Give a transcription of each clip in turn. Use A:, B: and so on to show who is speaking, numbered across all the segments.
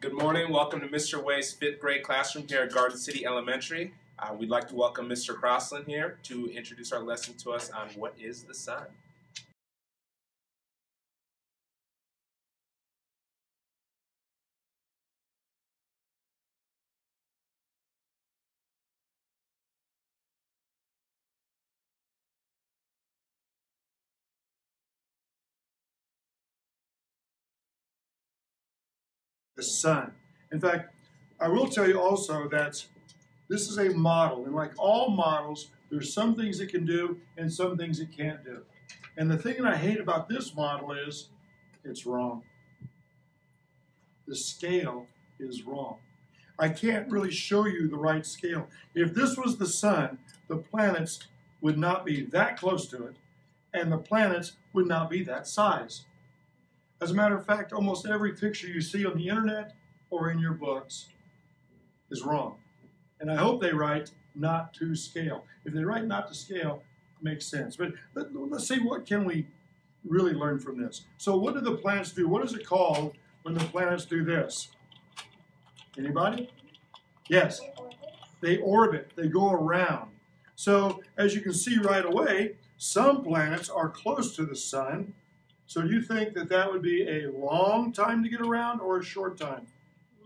A: Good morning. Welcome to Mr. Wey's fifth grade classroom here at Garden City Elementary. Uh, we'd like to welcome Mr. Crosslin here to introduce our lesson to us on what is the sun.
B: Sun. In fact, I will tell you also that this is a model, and like all models, there's some things it can do and some things it can't do. And the thing that I hate about this model is it's wrong. The scale is wrong. I can't really show you the right scale. If this was the sun, the planets would not be that close to it, and the planets would not be that size. As a matter of fact, almost every picture you see on the internet or in your books is wrong. And I hope they write not to scale. If they write not to scale, it makes sense. But let, us see what can we really learn from this. So what do the planets do? What is it called when the planets do this? Anybody? Yes. They orbit. They go around. So as you can see right away, some planets are close to the sun so do you think that that would be a long time to get around or a short time?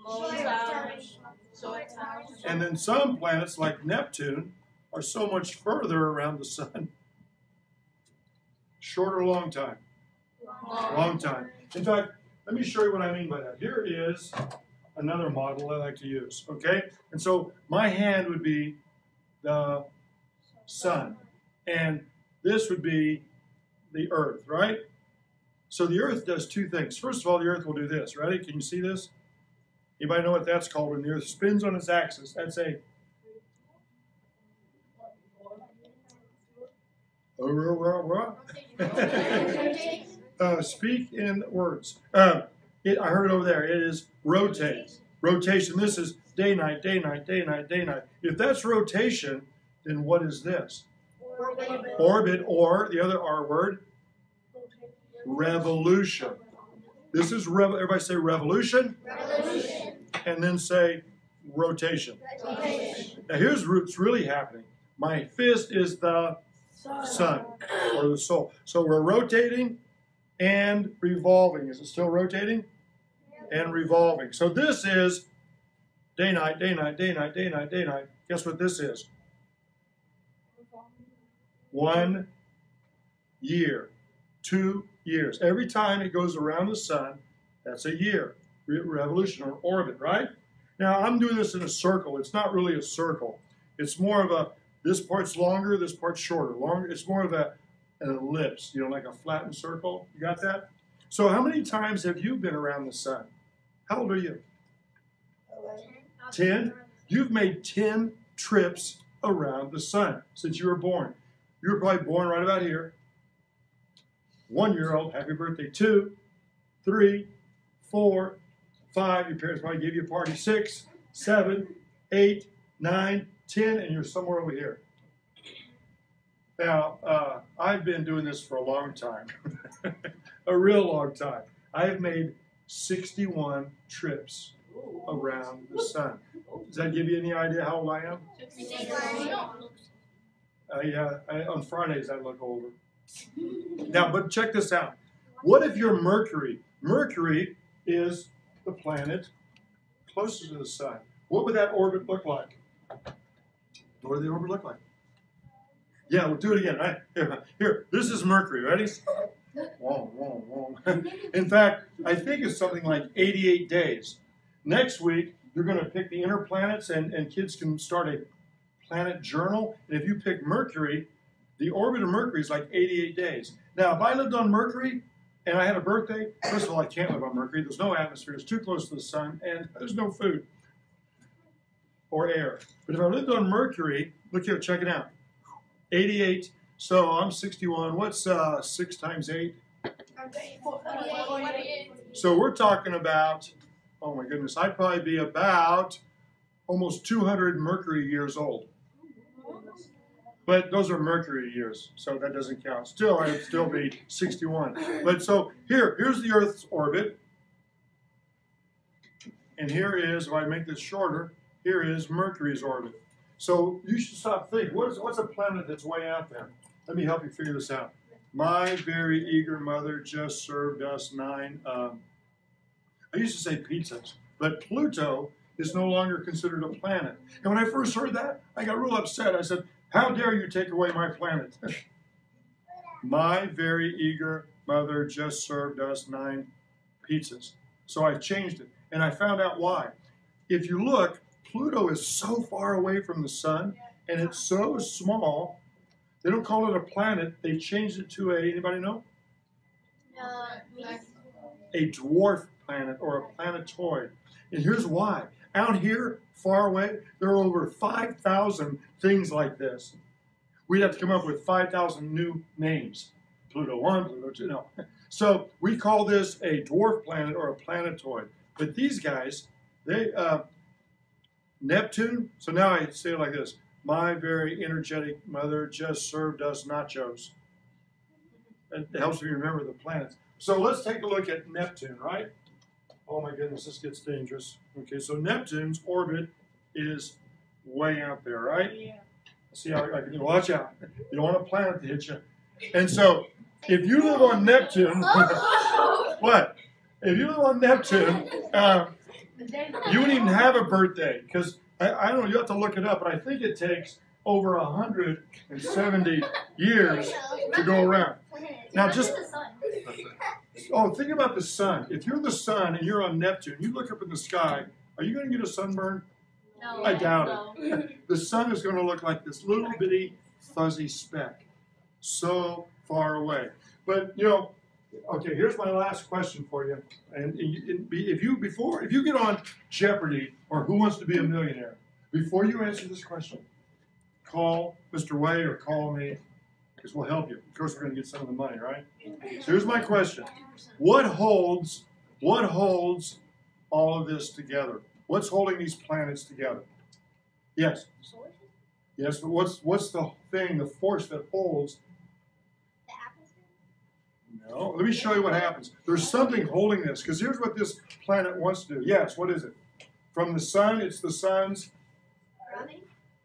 C: Short time. Short time.
B: And then some planets like Neptune are so much further around the sun. Short or long time?
C: Long.
B: Long time. In fact, let me show you what I mean by that. Here is another model I like to use, okay? And so my hand would be the sun, and this would be the earth, right? So the Earth does two things. First of all, the Earth will do this. Ready? Can you see this? Anybody know what that's called when the Earth spins on its axis? That's a uh, speak in words. Uh, it, I heard it over there. It is rotate. Rotation. This is day, night, day, night, day, night, day, night. If that's rotation, then what is this?
C: Orbit.
B: Orbit, or the other R word, revolution. This is rev- everybody say revolution,
C: Revolution.
B: and then say rotation.
C: Rotation.
B: Now here's what's really happening. My fist is the sun or the Sol. So we're rotating and revolving. Is it still rotating? And revolving. So this is day night, day night, day night, day night, day night. Guess what this is? One year, two years. Every time it goes around the sun, that's a year, re- revolution or orbit, right? Now I'm doing this in a circle. It's not really a circle. It's more of a this part's longer, this part's shorter. Longer. It's more of a an ellipse, you know, like a flattened circle. You got that? So how many times have you been around the sun? How old are you? Ten. You've made ten trips around the sun since you were born. You were probably born right about here one year old, happy birthday, two, three, four, five, your parents might give you a party, six, seven, eight, nine, ten, and you're somewhere over here. Now, uh, I've been doing this for a long time, a real long time. I have made 61 trips around the sun. Does that give you any idea how old I am? Uh, yeah, I, on Fridays I look older. Now, but check this out. What if you're Mercury? Mercury is the planet closest to the sun. What would that orbit look like? What would the orbit look like? Yeah, we'll do it again. Right? Here, here. This is Mercury. Ready? Whoa, whoa, whoa. In fact, I think it's something like 88 days. Next week, you're going to pick the inner planets, and, and kids can start a planet journal. And if you pick Mercury, the orbit of Mercury is like 88 days. Now, if I lived on Mercury and I had a birthday, first of all, I can't live on Mercury. There's no atmosphere, it's too close to the sun, and there's no food or air. But if I lived on Mercury, look here, check it out 88. So I'm 61. What's uh, 6 times 8? So we're talking about, oh my goodness, I'd probably be about almost 200 Mercury years old. But those are Mercury years, so that doesn't count. Still, I'd still be 61. But so here, here's the Earth's orbit. and here is, if I make this shorter, here is Mercury's orbit. So you should stop thinking, what is, what's a planet that's way out there? Let me help you figure this out. My very eager mother just served us nine, um, I used to say pizzas, but Pluto is no longer considered a planet. And when I first heard that, I got real upset. I said, How dare you take away my planet? my very eager mother just served us nine pizzas. So I changed it. And I found out why. If you look, Pluto is so far away from the sun and it's so small, they don't call it a planet. They changed it to a, anybody know? A dwarf planet or a planetoid. And here's why. Out here, far away, there are over 5,000 things like this. We'd have to come up with 5,000 new names. Pluto 1, Pluto 2, no. So we call this a dwarf planet or a planetoid. But these guys, they, uh, Neptune, so now I say it like this My very energetic mother just served us nachos. It helps me remember the planets. So let's take a look at Neptune, right? Oh my goodness, this gets dangerous. Okay, so Neptune's orbit is way out there, right?
C: Yeah.
B: See how I can watch out. You don't want a planet to hit you. And so if you live on Neptune, what? If you live on Neptune, uh, you wouldn't even have a birthday because I, I don't know. You have to look it up, but I think it takes over 170 years to go around. Now, just oh, think about the sun. If you're the sun and you're on Neptune, you look up in the sky. Are you going to get a sunburn?
C: No.
B: I doubt it. The sun is going to look like this little bitty fuzzy speck, so far away. But you know, okay. Here's my last question for you. And you- if you before if you get on Jeopardy or Who Wants to Be a Millionaire, before you answer this question, call Mr. Wey or call me because we'll help you. Of course, we're going to get some of the money, right? So here's my question: What holds what holds all of this together? What's holding these planets together? Yes, yes. But what's what's the thing, the force that holds no, let me show you what happens. There's something holding this, because here's what this planet wants to do. Yes, what is it? From the sun, it's the sun's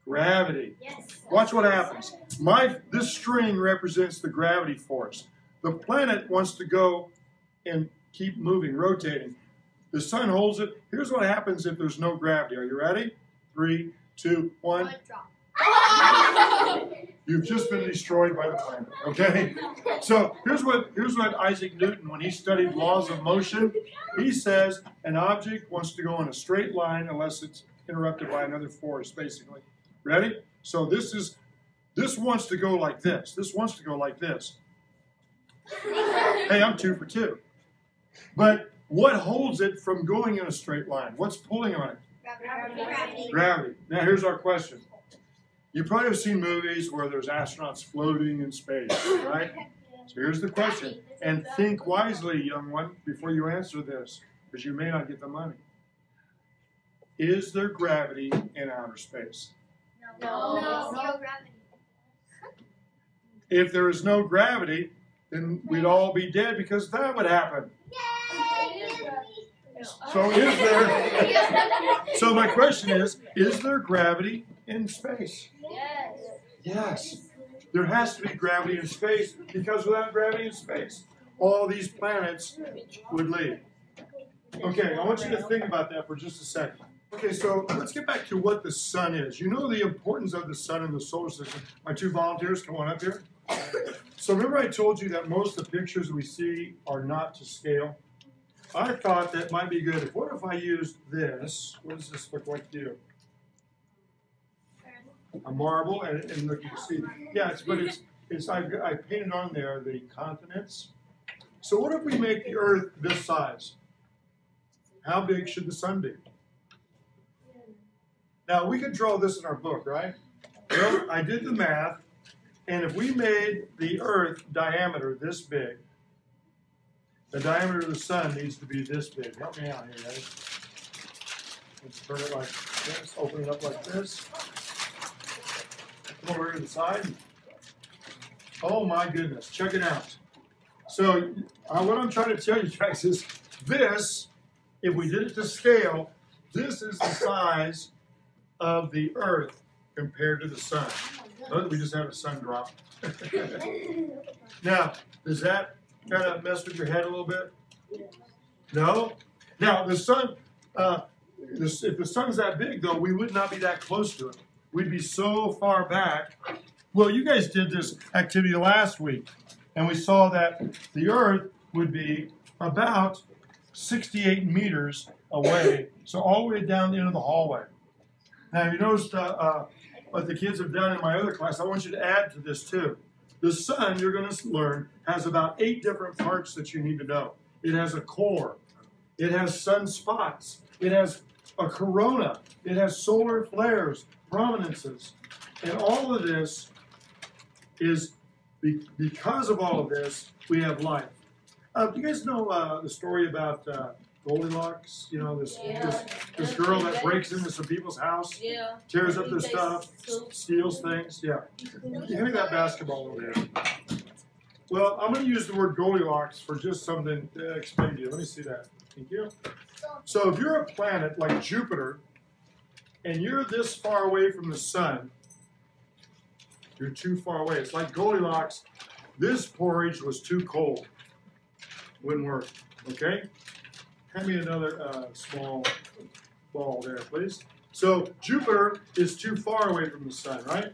B: gravity.
C: Yes.
B: Watch what happens. My this string represents the gravity force. The planet wants to go and keep moving, rotating. The sun holds it. Here's what happens if there's no gravity. Are you ready? Three, two, one. You've just been destroyed by the planet. Okay? So here's what here's what Isaac Newton, when he studied laws of motion, he says an object wants to go in a straight line unless it's interrupted by another force, basically. Ready? So this is this wants to go like this. This wants to go like this. Hey, I'm two for two. But what holds it from going in a straight line? What's pulling on it? Gravity. Gravity. Now here's our question. You probably have seen movies where there's astronauts floating in space, right? So here's the question. And think wisely, young one, before you answer this, because you may not get the money. Is there gravity in outer space?
C: No. No. Gravity.
B: If there is no gravity, then we'd all be dead because that would happen. So is there so my question is, is there gravity in space?
C: Yes.
B: Yes. There has to be gravity in space because without gravity in space, all these planets would leave. Okay, I want you to think about that for just a second. Okay, so let's get back to what the sun is. You know the importance of the sun in the solar system. My two volunteers, come on up here. So remember I told you that most of the pictures we see are not to scale? I thought that might be good. What if I used this? What does this look like to you? a marble, and, and look, you can see, yeah, it's, but it's, it's, I, I painted on there the continents. So what if we make the Earth this size? How big should the sun be? Now we could draw this in our book, right? I did the math, and if we made the Earth diameter this big, the diameter of the sun needs to be this big. Help me out here, guys. Let's turn it like this, open it up like this. Come over to the side. Oh my goodness, check it out. So, uh, what I'm trying to tell you guys is this, if we did it to scale, this is the size of the Earth compared to the sun. Note we just had a sun drop. now, does that kind of mess with your head a little bit? No. Now the sun, uh, if the sun's that big, though, we would not be that close to it. We'd be so far back. Well, you guys did this activity last week, and we saw that the Earth would be about 68 meters away, so all the way down the end of the hallway. Now, you noticed uh, uh, what the kids have done in my other class? I want you to add to this too. The sun, you're going to learn, has about eight different parts that you need to know. It has a core, it has sunspots, it has a corona, it has solar flares, prominences, and all of this is be- because of all of this, we have life. Uh, do you guys know uh, the story about uh, Goldilocks? You know, this,
D: Yeah.
B: this this girl that breaks into some people's house,
D: Yeah.
B: tears up their stuff, steals things. Yeah. Give me that basketball over there. Well, I'm going to use the word Goldilocks for just something to explain to you. Let me see that. Thank you. So, if you're a planet like Jupiter and you're this far away from the sun, you're too far away. It's like Goldilocks. This porridge was too cold. Wouldn't work. Okay? Hand me another uh, small ball there, please. So Jupiter is too far away from the sun, right?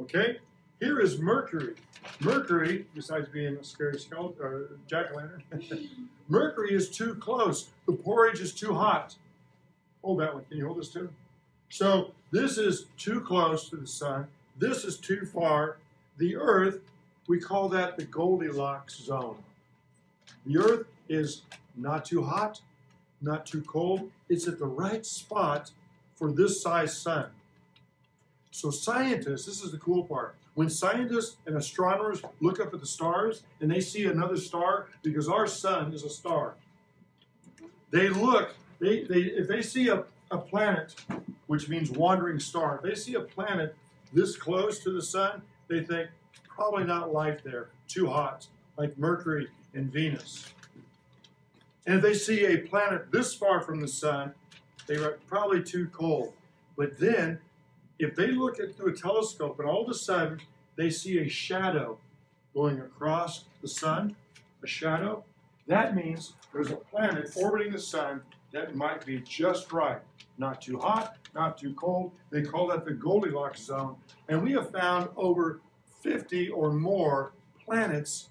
B: Okay. Here is Mercury. Mercury, besides being a scary skeleton or jack o' lantern, Mercury is too close. The porridge is too hot. Hold that one. Can you hold this too? So this is too close to the sun. This is too far. The Earth, we call that the Goldilocks zone. The Earth is not too hot, not too cold. It's at the right spot for this size sun. So scientists, this is the cool part. When scientists and astronomers look up at the stars and they see another star, because our sun is a star, they look, they, they if they see a, a planet, which means wandering star, if they see a planet this close to the sun, they think probably not life there, too hot, like Mercury and Venus. And if they see a planet this far from the sun, they are probably too cold. But then, if they look at through a telescope and all of a sudden they see a shadow going across the sun, a shadow, that means there's a planet orbiting the sun that might be just right. Not too hot, not too cold. They call that the Goldilocks zone. And we have found over 50 or more planets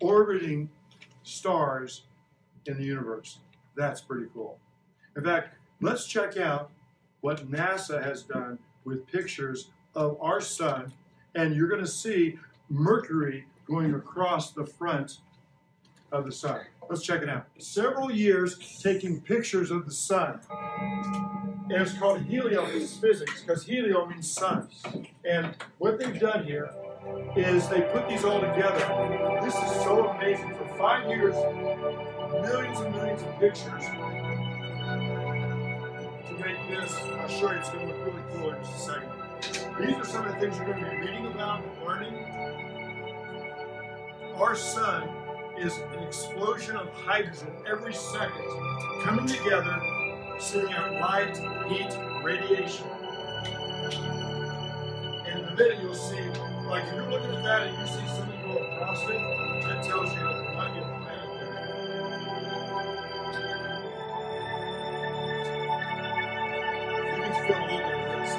B: orbiting stars in the universe. That's pretty cool. In fact, let's check out what NASA has done with pictures of our sun, and you're going to see Mercury going across the front of the sun. Let's check it out. Several years taking pictures of the sun. And it's called heliophysics because helio means sun. And what they've done here is they put these all together. This is so amazing. For five years, millions and millions of pictures to make this. I'll show you. It's going to look really cool in just a second. These are some of the things you're going to be reading about and learning. Our sun is an explosion of hydrogen every second coming together, sending out light, heat, radiation. And in a minute, you'll see, like if you're looking at that and you see something go across it, that tells you that be a planet there. You little bit of this.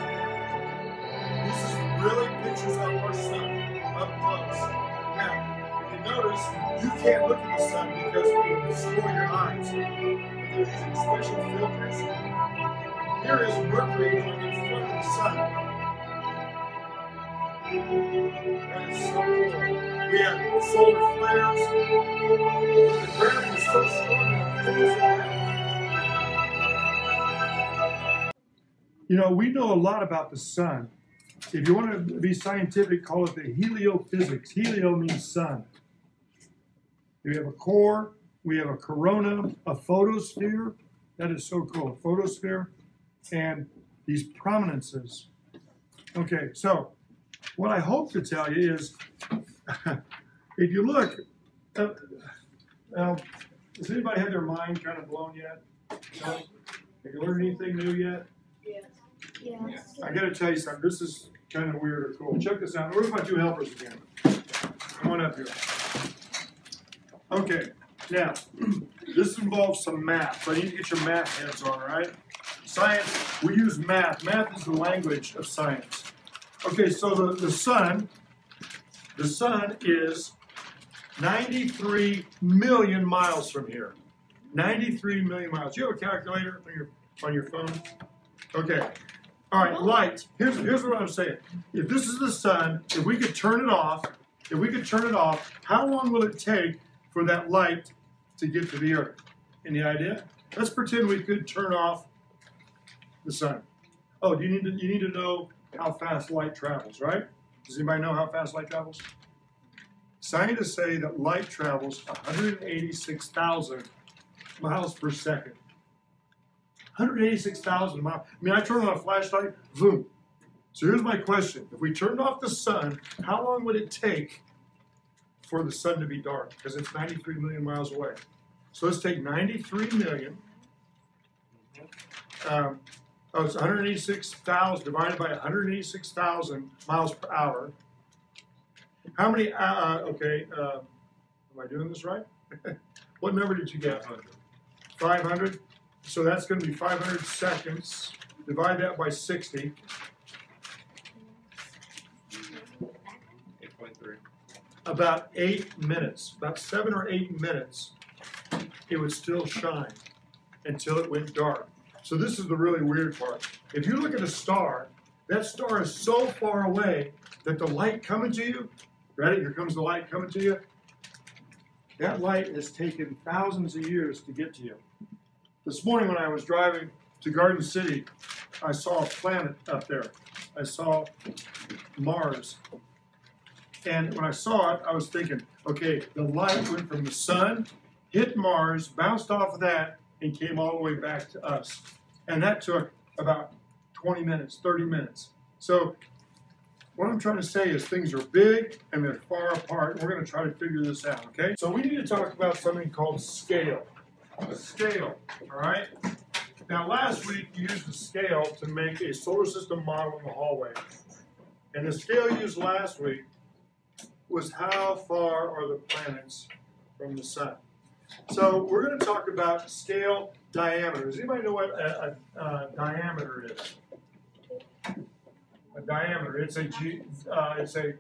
B: This is really pictures of our sun up close. Now, if you notice, you can't look at the sun because it will destroy your eyes. But they're using special filters. Here is Mercury going in front of the sun. That is so cool. We have solar flares. The gravity is so strong. You know, we know a lot about the sun. If you want to be scientific, call it the heliophysics. Helio means sun. We have a core, we have a corona, a photosphere. That is so cool. A photosphere and these prominences. Okay, so what I hope to tell you is if you look, uh, now, does anybody have their mind kind of blown yet? Have you learned anything new yet?
C: Yes.
B: I gotta tell you something, this is kind of weird or cool. Check this out. Where's my two helpers again? Come on up here. Okay, now, this involves some math, so I need to get your math heads on, all right? Science, we use math. Math is the language of science. Okay, so the, the sun, the sun is 93 million miles from here. 93 million miles. Do you have a calculator on your on your phone? Okay. All right, light. Here's here's what I'm saying. If this is the sun, if we could turn it off, if we could turn it off, how long will it take for that light to get to the earth? Any idea? Let's pretend we could turn off the sun. Oh, do you need to you need to know how fast light travels, right? Does anybody know how fast light travels? Scientists say that light travels 186,000 miles per second. 186,000 miles. I mean, I turn on a flashlight, boom. So here's my question. If we turned off the sun, how long would it take for the sun to be dark? Because it's 93 million miles away. So let's take 93 million. Um, oh, it's 186,000 divided by 186,000 miles per hour. How many, uh, uh, okay, uh, am I doing this right? what number did you get? 500. So that's going to be 500 seconds. Divide that by 60.
A: 8.3.
B: About eight minutes, about seven or eight minutes, it would still shine until it went dark. So this is the really weird part. If you look at a star, that star is so far away that the light coming to you, ready? Here comes the light coming to you. That light has taken thousands of years to get to you. This morning when I was driving to Garden City, I saw a planet up there. I saw Mars. And when I saw it, I was thinking, okay, the light went from the sun, hit Mars, bounced off of that, and came all the way back to us. And that took about 20 minutes, 30 minutes. So what I'm trying to say is things are big and they're far apart. We're going to try to figure this out, okay? So we need to talk about something called scale. Scale, all right? Now, last week you used a scale to make a solar system model in the hallway. And the scale used last week was how far are the planets from the sun? So we're going to talk about scale diameter. Does anybody know what a, a, a diameter is? A diameter. It's a ge, uh, it's a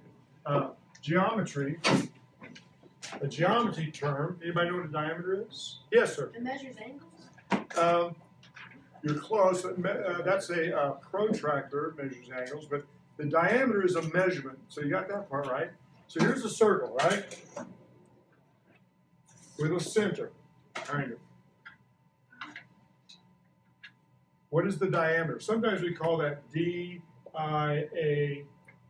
B: uh, geometry. A geometry term. Anybody know what a diameter is? Yes, sir.
C: It measures angles?
B: Um, you're close. Uh, that's a uh, protractor, measures angles, but the diameter is a measurement. So you got that part right. So here's a circle, right? With a center, kind of. What is the diameter? Sometimes we call that D I A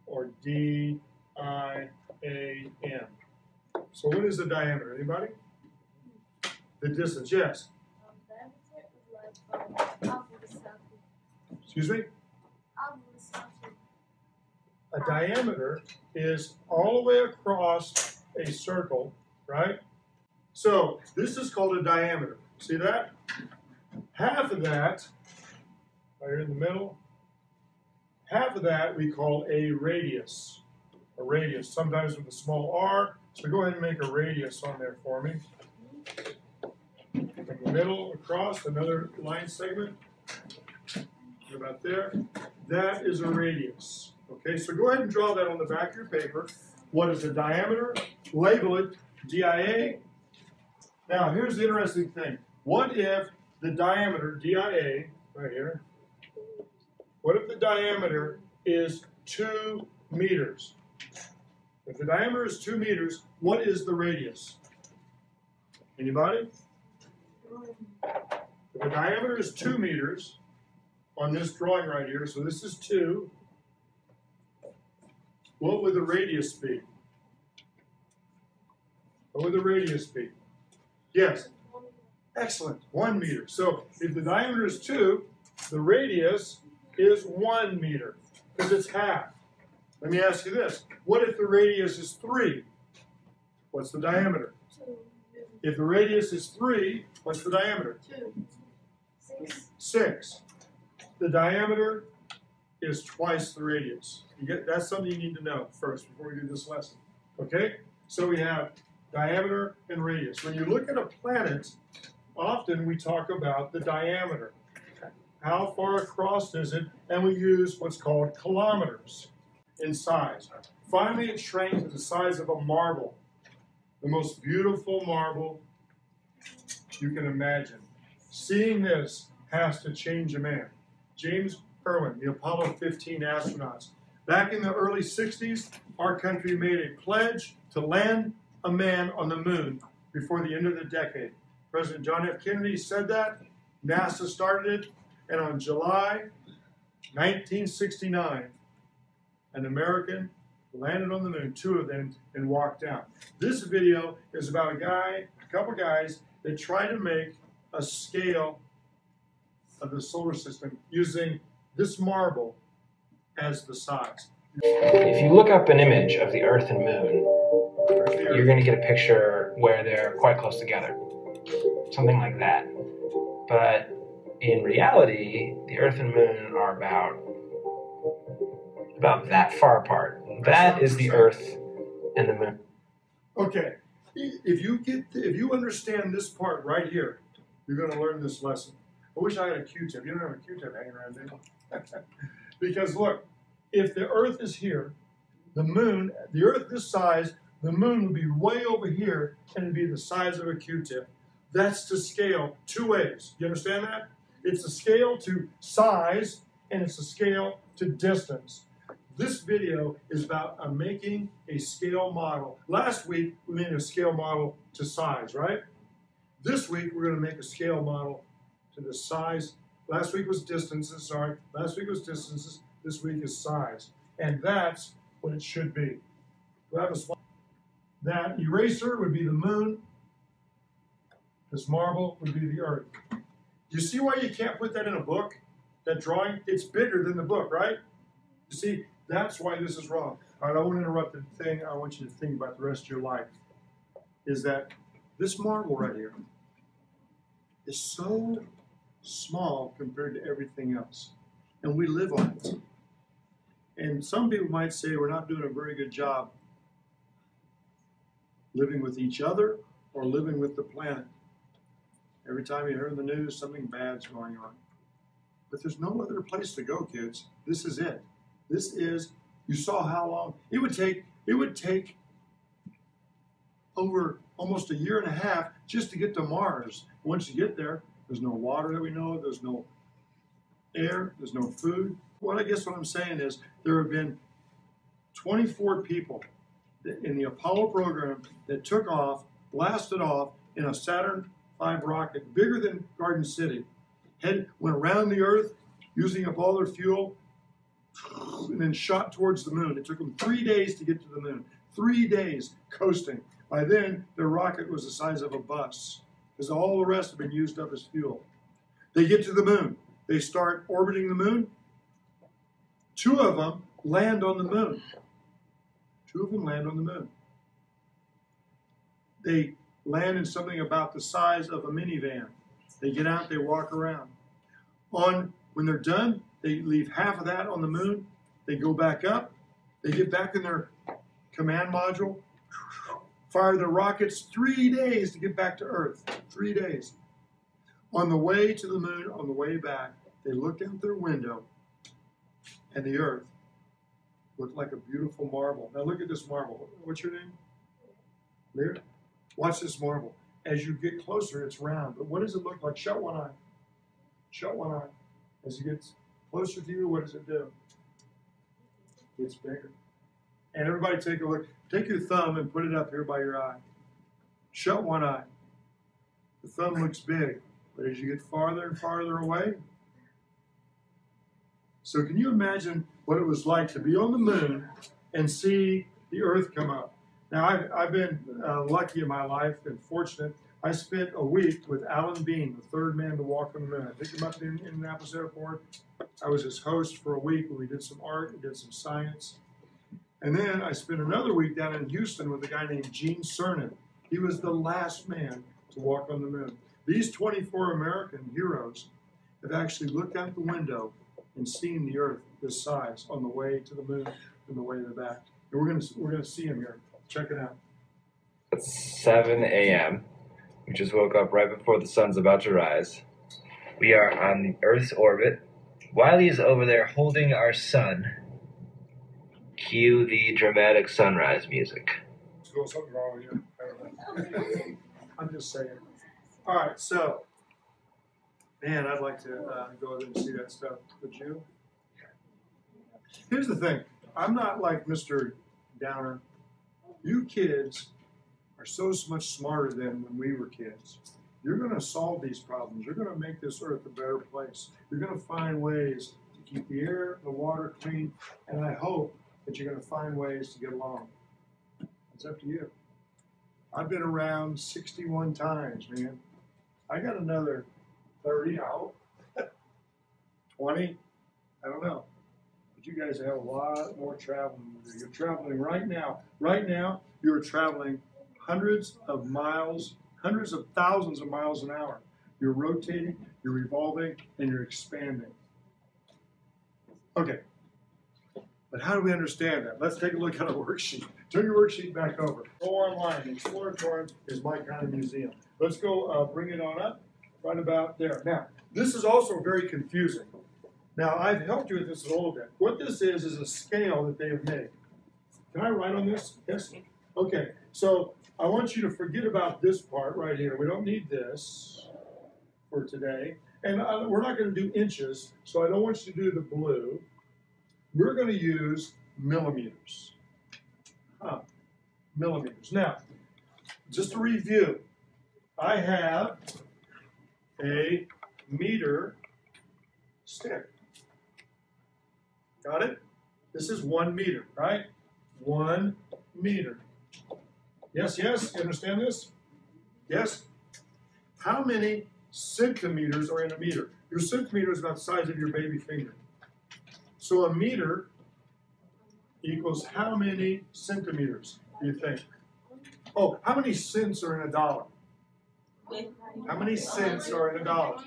B: or D I A M. So what is the diameter? Anybody? The distance, yes.
C: Um, that is like, off of the south.
B: Excuse me?
C: Off of the south.
B: a diameter is all the way across a circle, right? So this is called a diameter. See that? Half of that, right here in the middle, half of that we call a radius. A radius, sometimes with a small r. So go ahead and make a radius on there for me. From the middle across, another line segment. About there. That is a radius. Okay, so go ahead and draw that on the back of your paper. What is the diameter? Label it DIA. Now, here's the interesting thing. What if the diameter, DIA, right here, what if the diameter is two meters? If the diameter is two meters, what is the radius? Anybody? If the diameter is two meters on this drawing right here, so this is two, what would the radius be? What would the radius be? Yes, excellent, one meter. So if the diameter is two, the radius is one meter because it's half. Let me ask you this what if the radius is three? What's the diameter?
C: Two.
B: If the radius is three, what's the diameter?
C: Two.
B: Six, the diameter is twice the radius. Get that's something you need to know first before we do this lesson. Okay? So we have diameter and radius. When you look at a planet, often we talk about the diameter. How far across is it? And we use what's called kilometers in size. Finally, it shrank to the size of a marble, the most beautiful marble you can imagine. Seeing this has to change a man. James Irwin, the Apollo 15 astronauts. Back in the early 60s, our country made a pledge to land a man on the moon before the end of the decade. President John F. Kennedy said that. NASA started it. And on July 1969, an American landed on the moon, two of them, and walked out. This video is about a guy, a couple guys that try to make a scale of the solar system using this marble as the size.
D: If you look up an image of the Earth and Moon, you're going to get a picture where they're quite close together. Something like that. But in reality, the Earth and Moon are about about that far apart. That is the Earth and the Moon.
B: Okay, if you get if you understand this part right here, you're going to learn this lesson. I wish I had a Q-tip. You don't have a Q-tip hanging around, do because look, if the Earth is here, the Moon, the Earth this size, the Moon would be way over here, and it'd be the size of a Q-tip. That's to scale two ways. You understand that? It's a scale to size, and it's a scale to distance. This video is about uh, making a scale model. Last week, we made a scale model to size, right? This week, we're going to make a scale model to the size. Last week was distances, sorry. Last week was distances. This week is size. And that's what it should be. Do I have a slide? That eraser would be the moon. This marble would be the earth. You see why you can't put that in a book? That drawing? It's bigger than the book, right? You see, that's why this is wrong. All right, I won't interrupt the thing. I want you to think about the rest of your life. Is that this marble right here is so small compared to everything else, and we live on it. And some people might say we're not doing a very good job living with each other or living with the planet. Every time you hear in the news, something bad's going on. But there's no other place to go, kids. This is it. This is, you saw how long, it would take, it would take over almost a year and a half just to get to Mars. Once you get there, there's no water that we know of, there's no air, there's no food. Well, I guess what I'm saying is there have been 24 people in the Apollo program that took off, blasted off in a Saturn V rocket bigger than Garden City, head went around the Earth using up all their fuel, and then shot towards the moon. It took them three days to get to the moon. Three days coasting. By then, their rocket was the size of a bus because all the rest had been used up as fuel. They get to the moon. They start orbiting the moon. Two of them land on the moon. Two of them land on the moon. They land in something about the size of a minivan. They get out, they walk around. On when they're done, they leave half of that on the moon. They go back up. They get back in their command module, fire their rockets. Three days to get back to Earth. Three days. On the way to the moon, on the way back, they looked out their window, and the Earth looked like a beautiful marble. Now look at this marble. What's your name? Lear? Watch this marble. As you get closer, it's round. But what does it look like? Shut one eye. Shut one eye. As it gets closer to you, what does it do? It gets bigger. And everybody take a look. Take your thumb and put it up here by your eye. Shut one eye. The thumb looks big, but as you get farther and farther away, so can you imagine what it was like to be on the moon and see the Earth come up? Now, I've, I've been uh, lucky in my life and fortunate. I spent a week with Alan Bean, the third man to walk on the moon. I picked him up in Indianapolis Airport. I was his host for a week where we did some art, we did some science. And then I spent another week down in Houston with a guy named Gene Cernan. He was the last man to walk on the moon. These 24 American heroes have actually looked out the window and seen the Earth this size on the way to the moon and the way to the back. And we're gonna we're gonna see him here. Check it out.
E: It's 7 a.m. We just woke up right before the sun's about to rise. We are on the Earth's orbit. Wiley is over there holding our sun. Cue the dramatic sunrise music.
B: School, something wrong with you. I don't know. I'm just saying. All right, so, man, I'd like to uh, go there and see that stuff. Would you? Here's the thing. I'm not like Mr. Downer. You kids are so much smarter than when we were kids. You're going to solve these problems. You're going to make this earth a better place. You're going to find ways to keep the air, the water clean, and I hope that you're going to find ways to get along. It's up to you. I've been around 61 times, man. I got another 30 out. 20? I don't know. But you guys have a lot more traveling. You're traveling right now. Right now, you're traveling hundreds of miles, hundreds of thousands of miles an hour. You're rotating, you're revolving, and you're expanding. Okay. But how do we understand that? Let's take a look at a worksheet. Turn your worksheet back over. Go online. Exploratorium is my kind of museum. Let's go uh, bring it on up right about there. Now, this is also very confusing. Now, I've helped you with this a little bit. What this is, is a scale that they have made. Can I write on this? Yes? Okay, so I want you to forget about this part right here. We don't need this for today. And we're not going to do inches, so I don't want you to do the blue. We're going to use millimeters. Huh. Millimeters. Now, just to review, I have a meter stick. Got it? This is one meter, right? One meter. Yes, yes, you understand this? Yes? How many centimeters are in a meter? Your centimeter is about the size of your baby finger. So a meter equals how many centimeters, do you think? Oh, how many cents are in a dollar? How many cents are in a dollar?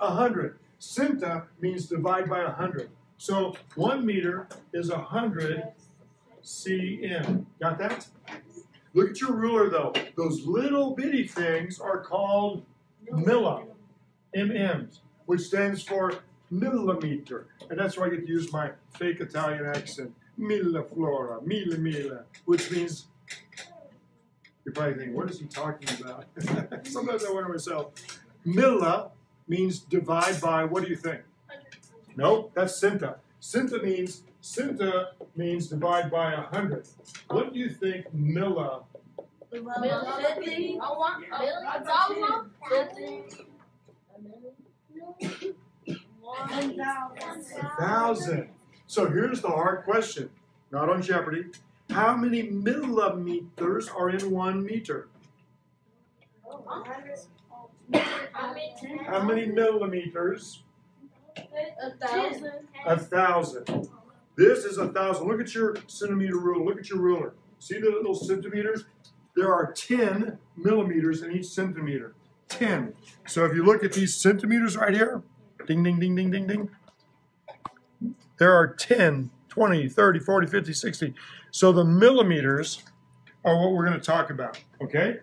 B: A hundred. Centa means divide by a hundred. So one meter is a hundred cm. Got that? Look at your ruler though. Those little bitty things are called milla, MMs, which stands for millimeter. And that's where I get to use my fake Italian accent. Milla flora, mille mille, which means you're probably thinking, what is he talking about? Sometimes I wonder myself. Milla means divide by, what do you think? Nope, that's Cinta. Cinta means Cinta means divide by a hundred. What do you think Milla? A thousand. So here's the hard question, not on Jeopardy. How many millimeters are in one meter? How many millimeters?
C: A thousand.
B: A thousand. This is a thousand. Look at your centimeter ruler. Look at your ruler. See the little centimeters? There are 10 millimeters in each centimeter. 10. So if you look at these centimeters right here, ding, ding, ding, ding, ding, ding, there are 10, 20, 30, 40, 50, 60. So the millimeters are what we're going to talk about. Okay?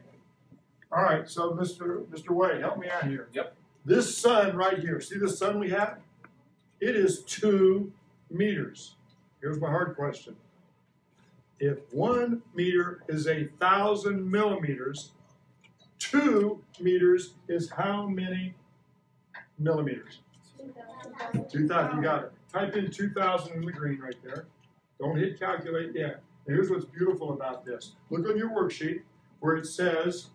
B: All right, so Mr. Mr. Wey, help me out here.
A: Yep.
B: This sun right here, see the sun we have? It is two meters. Here's my hard question. If one meter is a thousand millimeters, two meters is how many millimeters? 2,000, you got it. Type in 2,000 in the green right there. Don't hit calculate yet. And here's what's beautiful about this. Look on your worksheet where it says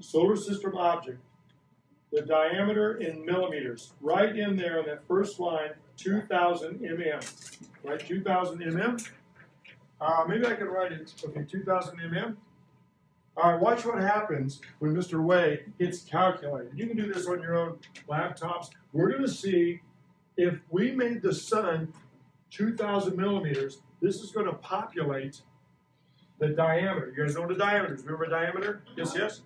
B: solar system object, the diameter in millimeters. Right in there on that first line, 2,000 mm. Right, 2,000 mm. Uh, maybe I could write it, okay, 2,000 mm. All right, watch what happens when Mr. Wey hits calculate. You can do this on your own laptops. We're going to see if we made the sun 2,000 millimeters, this is going to populate the diameter. You guys know the diameters. Remember diameter? Yes, yes?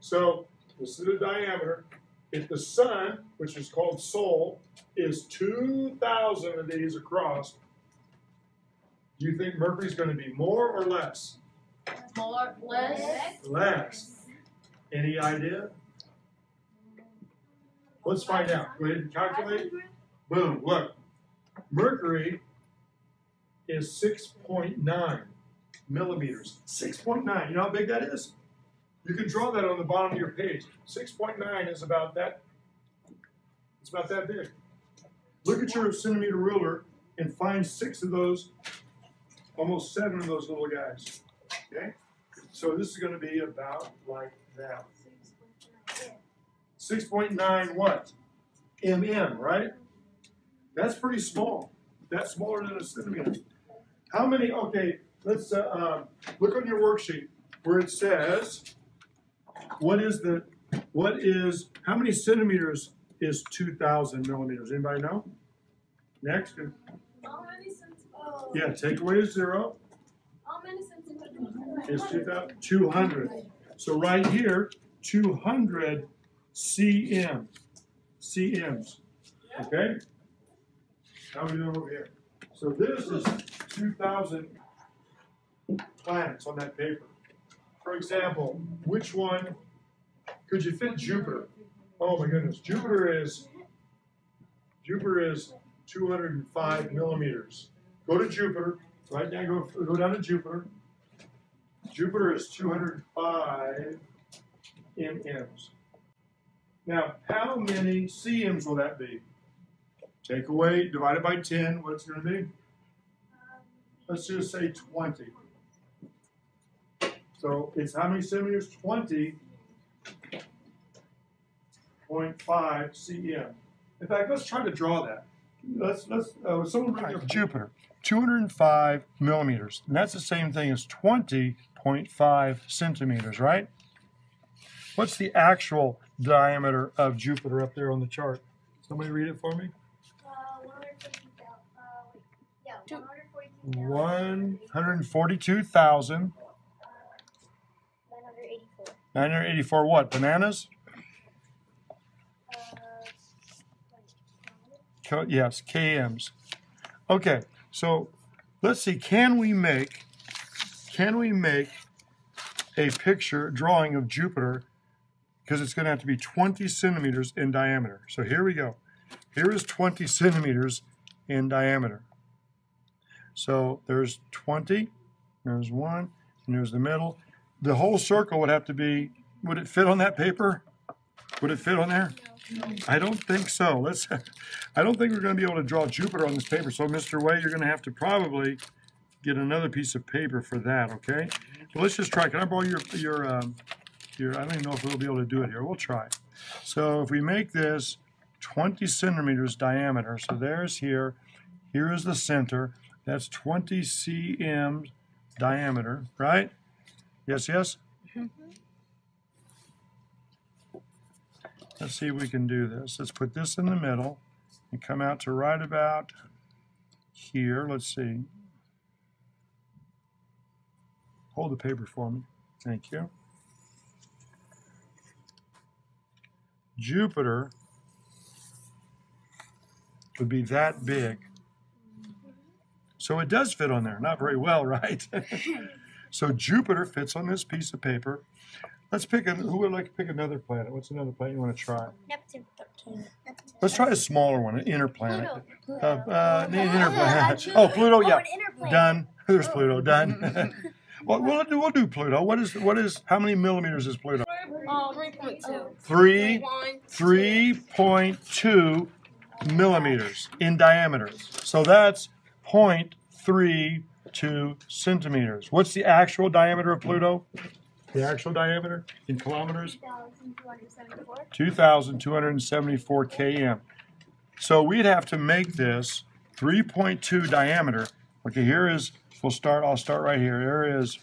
B: So this is the diameter. if the sun, which is called Sol, is 2,000 of these across, do you think Mercury's going to be more or less?
C: More, less.
B: Less. Any idea? Let's find out. Go ahead and calculate. Boom, look. Mercury is 6.9 millimeters. 6.9. You know how big that is? You can draw that on the bottom of your page. 6.9 is about that. It's about that big. Look at your centimeter ruler and find six of those, almost seven of those little guys. Okay? So this is going to be about like that. 6.9 what? mm, right? That's pretty small. That's smaller than a centimeter. How many? Okay, let's uh, um, look on your worksheet where it says what is the what is how many centimeters is 2,000 millimeters? Anybody know? Next,
C: many oh.
B: yeah, take away a zero
C: How many centimeters?
B: is 2,000 200. So right here, 200 cm, cms. Okay. How are we doing over here? So this is 2,000 planets on that paper. For example, which one could you fit Jupiter? Oh my goodness, Jupiter is Jupiter is 205 millimeters. Go to Jupiter. Right now, go go down to Jupiter. Jupiter is 205 mms. Now, how many cms will that be? Take away, divided by 10, what's going to be? Let's just say 20. So it's how many centimeters? 20.5 cm. In fact, let's try to draw that. Let's, let's, uh, someone bring up Jupiter. 205 millimeters. And that's the same thing as 20.5 centimeters, right? What's the actual diameter of Jupiter up there on the chart? Somebody read it for me.
C: Uh, 142,000. Uh, yeah, 142,000.
B: 142,000.
C: 984.
B: 984 what? Bananas? Yes, KMs. Okay, so let's see. Can we make can we make a picture drawing of Jupiter? Because it's going to have to be 20 centimeters in diameter. So here we go. Here is 20 centimeters in diameter. So there's 20. There's one, and there's the middle. The whole circle would have to be. Would it fit on that paper? Would it fit on there? I don't think so. Let's. I don't think we're going to be able to draw Jupiter on this paper. So, Mr. Wey, you're going to have to probably get another piece of paper for that. Okay. So let's just try. Can I borrow your your um, your? I don't even know if we'll be able to do it here. We'll try. So if we make this 20 centimeters diameter, so there's here. Here is the center. That's 20 cm diameter, right? Yes. Yes. Let's see if we can do this. Let's put this in the middle and come out to right about here. Let's see. Hold the paper for me. Thank you. Jupiter would be that big. So it does fit on there. Not very well, right? so Jupiter fits on this piece of paper. Let's pick an, who would like to pick another planet? What's another planet you want to try?
C: Neptune.
B: Let's try a smaller one, an inner planet.
C: Pluto.
B: Uh, uh, an inner
C: Uh,
B: planet. Oh, Pluto, yeah.
C: an.
B: Done. There's Pluto. Done. well, we'll do, we'll do Pluto. What is what is how many millimeters is Pluto?
C: Oh, 3.2.
B: Three three point two millimeters in diameter. So that's 0.32 centimeters. What's the actual diameter of Pluto? The actual diameter in kilometers?
C: 2,274.
B: 2,274 km. So we'd have to make this 3.2 diameter. Okay, here is, we'll start, I'll start right here. There is,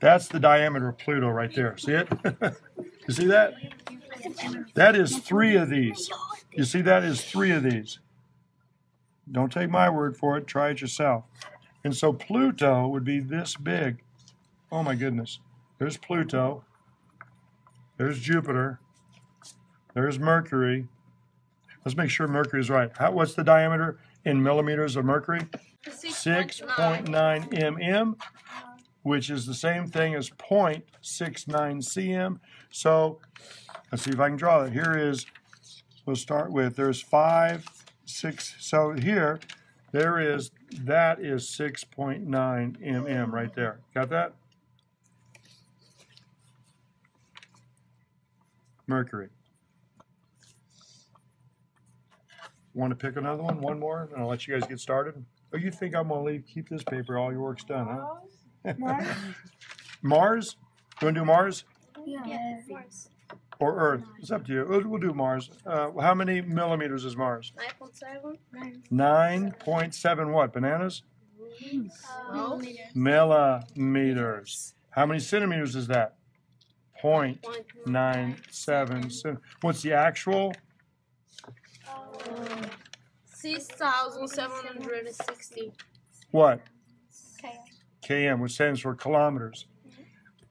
B: that's the diameter of Pluto right there. See it? you see that? That is three of these. You see that is three of these. Don't take my word for it, try it yourself. And so Pluto would be this big. Oh my goodness. There's Pluto. There's Jupiter. There's Mercury. Let's make sure Mercury is right. How, what's the diameter in millimeters of Mercury? 6.9 mm, which is the same thing as 0.69 cm. So let's see if I can draw that. Here is, we'll start with, there's five, six, so here, there is, that is 6.9 mm right there. Got that? Mercury. Want to pick another one? One more? And I'll let you guys get started. Oh, you think I'm gonna leave, keep this paper, all your work's done, huh? Mars? You wanna do Mars
C: Yeah.
B: Or Earth? It's up to you. We'll, we'll do Mars. Uh, how many millimeters is Mars?
C: Nine point seven.
B: Nine point seven what? Bananas?
C: No.
B: Millimeters. How many centimeters is that? Point nine seven. What's the actual?
C: Six thousand seven hundred and sixty.
B: What?
C: Okay.
B: km, which stands for kilometers.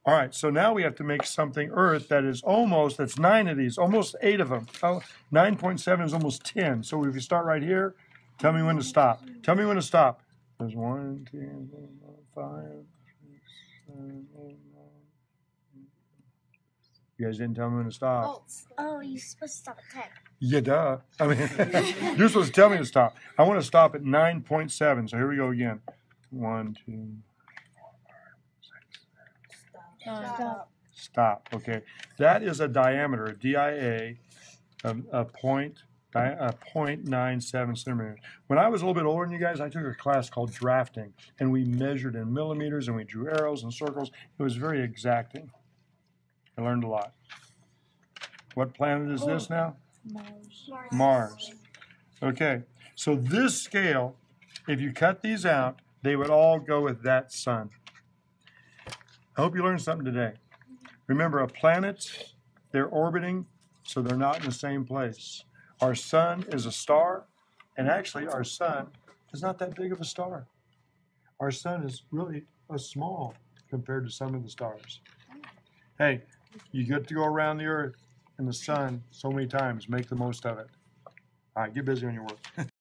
B: All right, so now we have to make something Earth that is almost, that's nine of these, almost eight of them. Oh, 9.7 is almost 10. So if you start right here, tell me when to stop. Tell me when to stop. There's one, two, three, four, five, six, seven, eight, nine. You guys didn't tell me when to stop.
C: Oh. Oh, you're supposed to stop at ten.
B: Yeah, duh. I mean, you're supposed to tell me to stop. I want to stop at 9.7. So here we go again. One, two,
C: Stop.
B: Stop. Okay, that is a diameter, DIA, a, a point, a point nine seven centimeters. When I was a little bit older than you guys, I took a class called drafting, and we measured in millimeters, and we drew arrows and circles. It was very exacting. I learned a lot. What planet is this now? Mars. Mars. Okay, so this scale, if you cut these out, they would all go with that sun. I hope you learned something today. Remember, a planet, they're orbiting, so they're not in the same place. Our sun is a star, and actually, our sun is not that big of a star. Our sun is really a small compared to some of the stars. Hey, you get to go around the earth and the sun so many times. Make the most of it. All right, get busy on your work.